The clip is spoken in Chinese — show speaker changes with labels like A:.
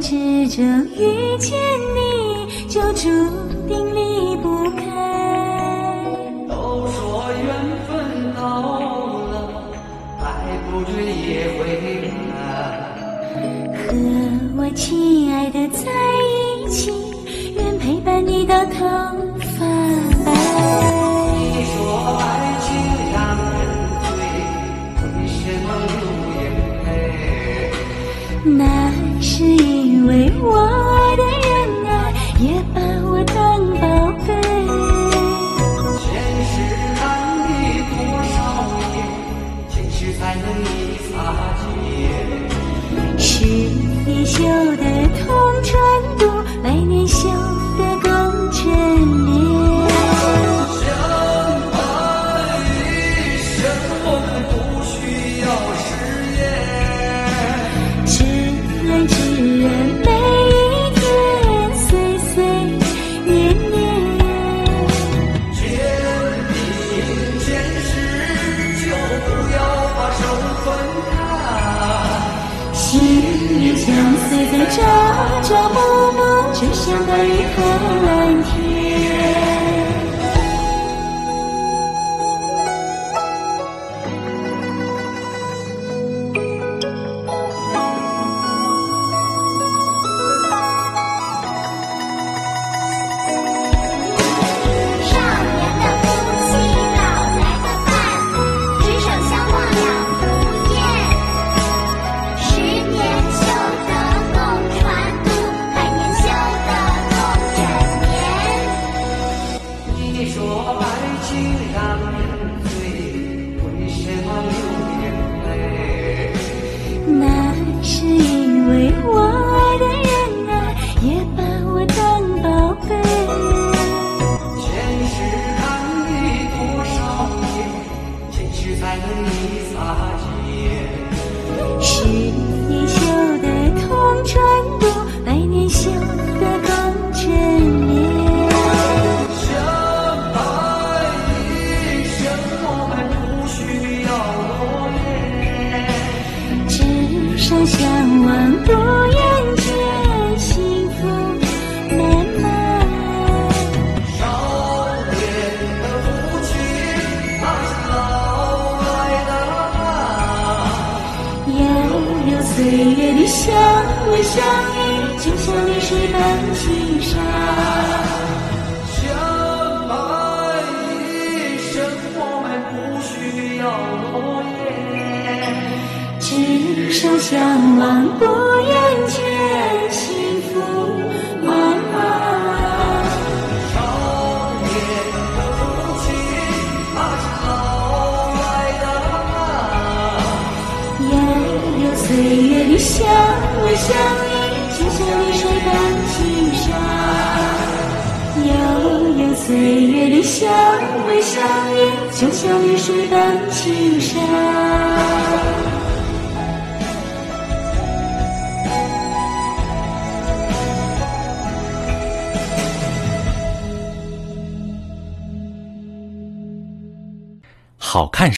A: 就遇见你，就注定离不开。
B: 都说缘分到了，爱不追也会来。
A: 和我亲爱十年修得同船渡，百年修得
B: 开。
A: 心相随在朝朝暮暮，就像白云和蓝天。
C: 相望不
B: 言
A: 间，幸福满满。
B: 少年的夫妻，那是老来的伴。
A: 悠悠岁月的相偎相依，就像流水般轻纱。只剩相望不言间，幸福满满。
B: 少年的夫妻，那是老来的伴。
A: 悠悠岁月里相偎相依，就像流水般轻纱。悠悠岁月里相偎相依，就像流水伴青山。
D: 好看